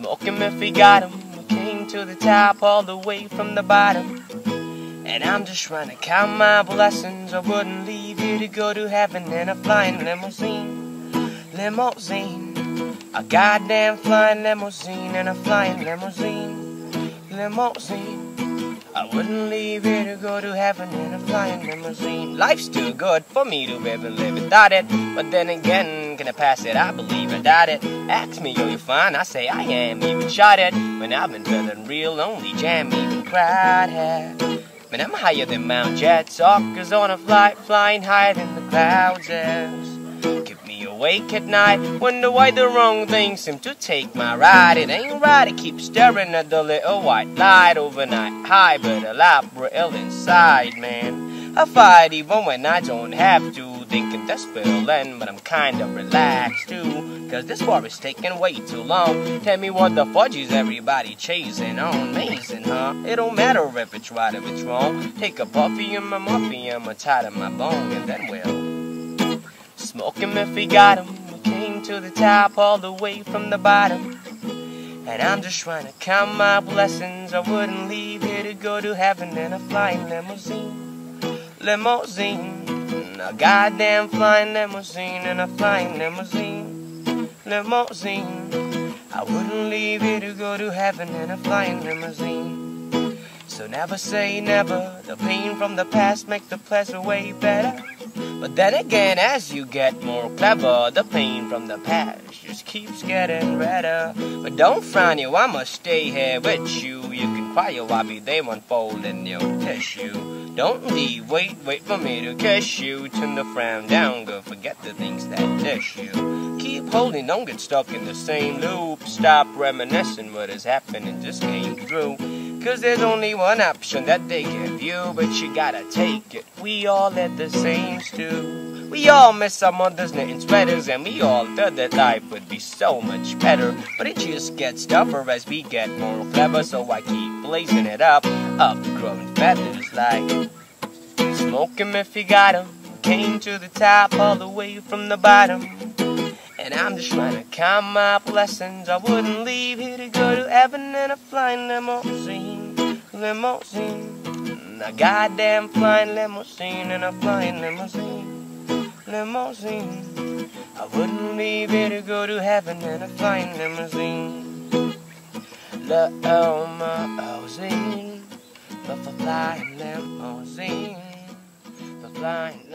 if he got him. We came to the top all the way from the bottom. And I'm just trying to count my blessings. I wouldn't leave here to go to heaven in a flying limousine. Limousine. A goddamn flying limousine and a flying limousine. Limousine. I wouldn't leave here to go to heaven in a flying limousine. Life's too good for me to ever live without it. But then again, can I past it? I believe I doubt it. Ask me, yo, you fine? I say I am. Even shot it when I've been feeling real lonely. Jam even cried. Have. Man, I'm higher than Mount Jet. Talkers on a flight, flying higher than the clouds. Yes awake at night. Wonder why the wrong things seem to take my ride. It ain't right to keep staring at the little white light overnight. High, but a lot real inside, man. I fight even when I don't have to. Thinking this will end, but I'm kinda relaxed too. Cause this war is taking way too long. Tell me what the fudge is everybody chasing on. Amazing, huh? It don't matter if it's right or it's wrong. Take a puffy and my muffy my tie to my bone, and then we'll Smoke him if he got him. We came to the top all the way from the bottom. And I'm just trying to count my blessings. I wouldn't leave here to go to heaven in a flying limousine. Limousine. A goddamn flying limousine and a flying limousine. Limousine. I wouldn't leave here to go to heaven in a flying limousine. So never say never. The pain from the past make the pleasure way better. But then again, as you get more clever, the pain from the past just keeps getting redder. But don't frown, you, I must stay here with you. You can cry, you, I'll be there unfolding your tissue. Don't leave, wait, wait for me to kiss you. Turn the frown down, go forget the things that dish you. Keep holding, don't get stuck in the same loop. Stop reminiscing what has happened just came through. Cause there's only one option that they give you, but you gotta take it. We all at the same stew. We all miss our mothers knitting sweaters, and we all thought that life would be so much better. But it just gets tougher as we get more clever, so I keep blazing it up, up growing feathers like smoke 'em if you got 'em. Came to the top all the way from the bottom. And I'm just trying to count my blessings. I wouldn't leave here to go to heaven in a flying limousine. Limousine. A goddamn flying limousine and a flying limousine. Limousine. I wouldn't leave here to go to heaven in a flying limousine. Limousine. The flying limousine. The flying limousine. The flying